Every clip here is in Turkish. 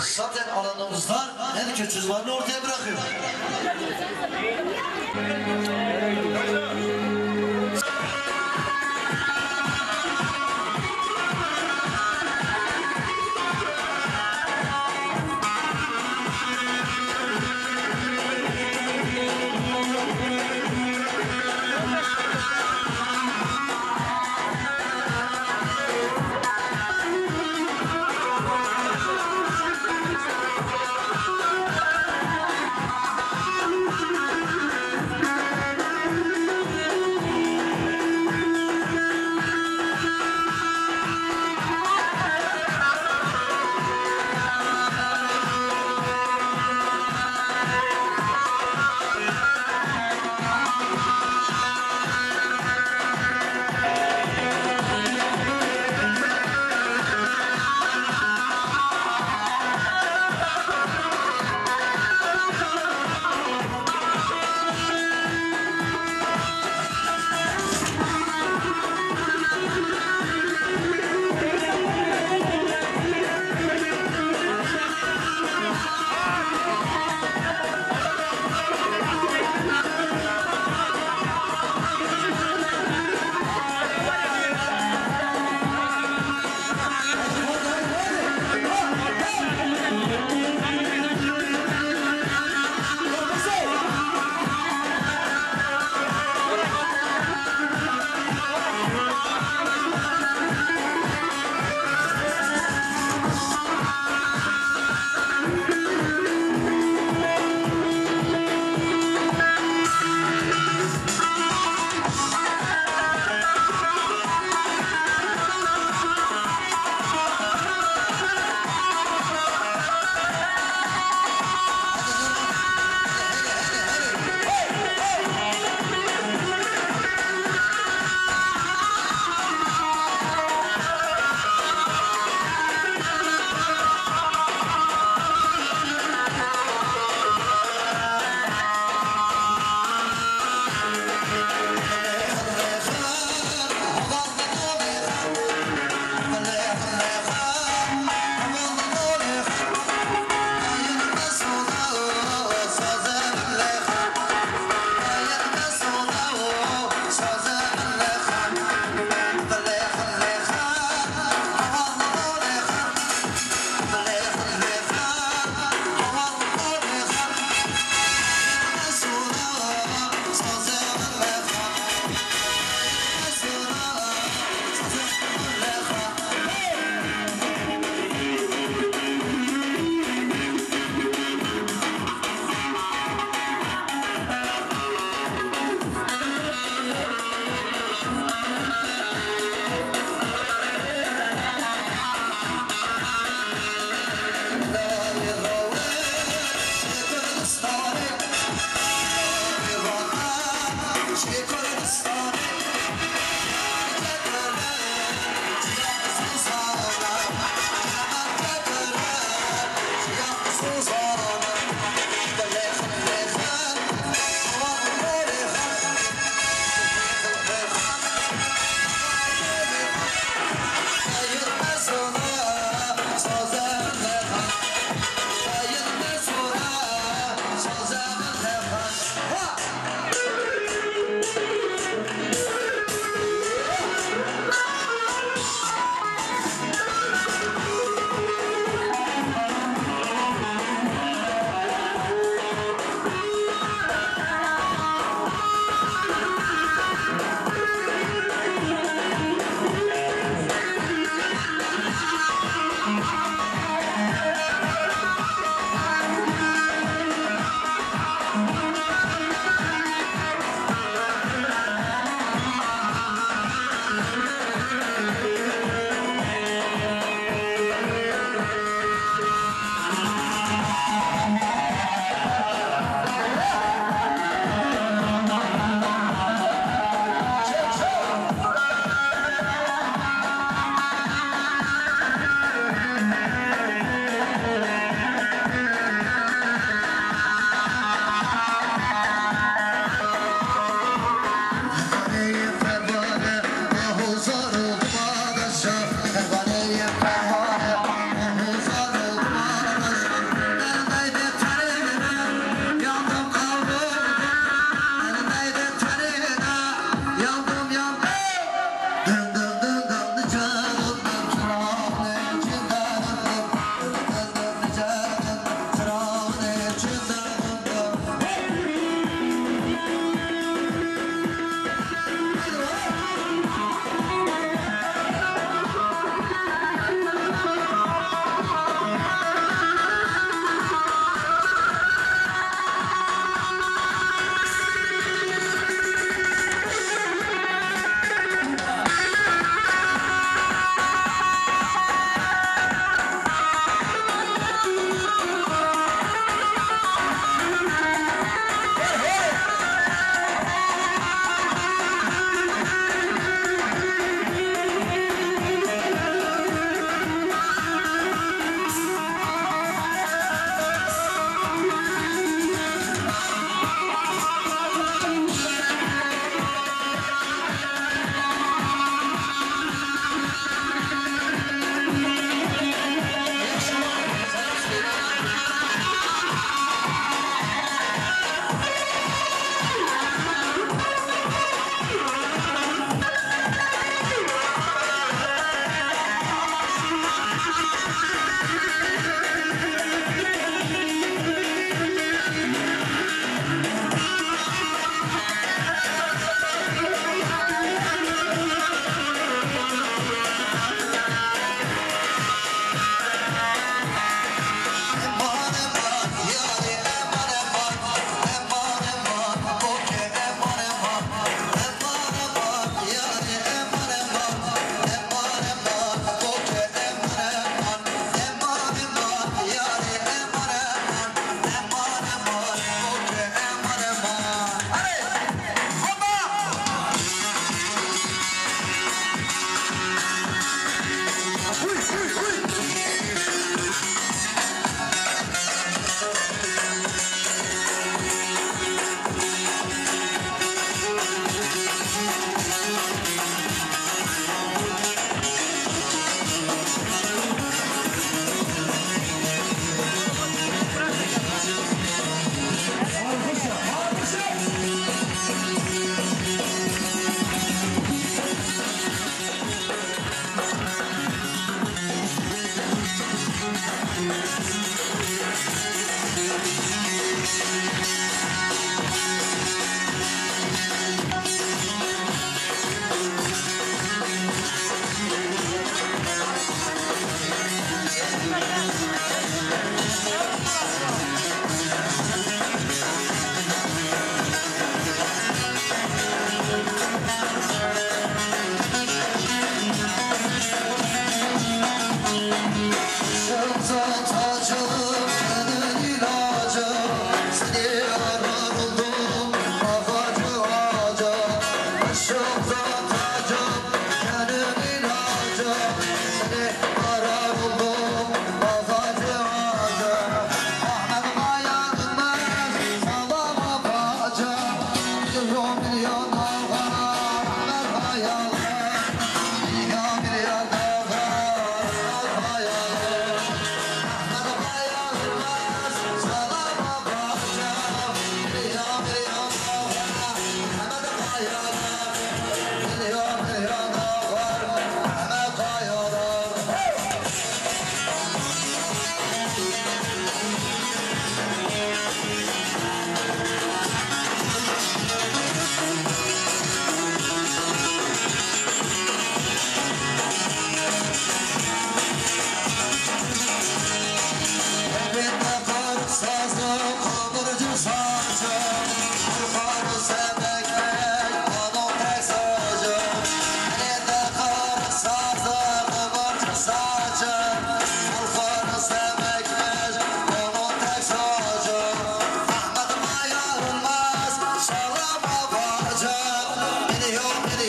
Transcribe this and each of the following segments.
zaten alanımızda en kötü varlığı ortaya bırakıyor.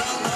love.